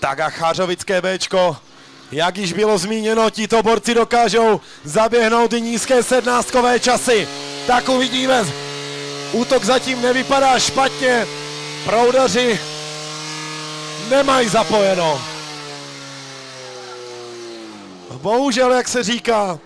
Tak a Chářovické Bčko, jak již bylo zmíněno, tito borci dokážou zaběhnout i nízké sednáctkové časy. Tak uvidíme. Útok zatím nevypadá špatně. Proudaři nemají zapojeno. Bohužel, jak se říká,